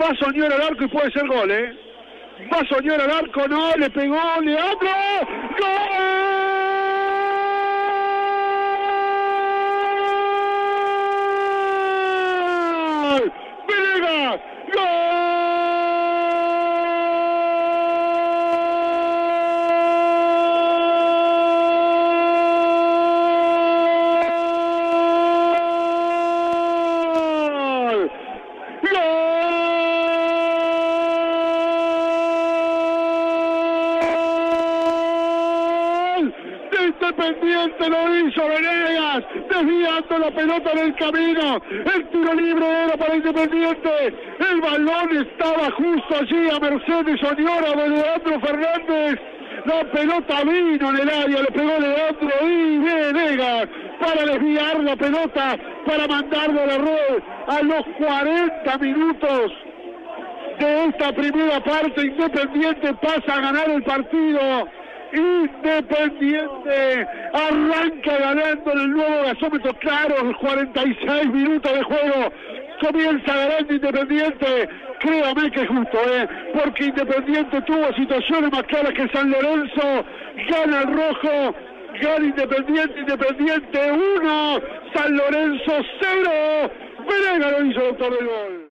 Va Soñora al arco y puede ser gol, ¿eh? Va Soñora al arco, no, le pegó, Leandro. ¡Gol! ¡Venegas! ¡Gol! Independiente lo hizo Venegas, desviando la pelota en el camino. El tiro libre era para Independiente. El balón estaba justo allí a Mercedes Soñora de Leandro Fernández. La pelota vino en el área, le pegó Leandro y Venegas para desviar la pelota, para mandarlo a la red a los 40 minutos de esta primera parte. Independiente pasa a ganar el partido. Independiente arranca ganando en el nuevo gasómetro claro, los 46 minutos de juego. Comienza ganando Independiente. Créame que es justo, ¿eh? porque Independiente tuvo situaciones más claras que San Lorenzo. Gana el rojo, gana Independiente, Independiente 1, San Lorenzo 0. Venega lo hizo autor del gol.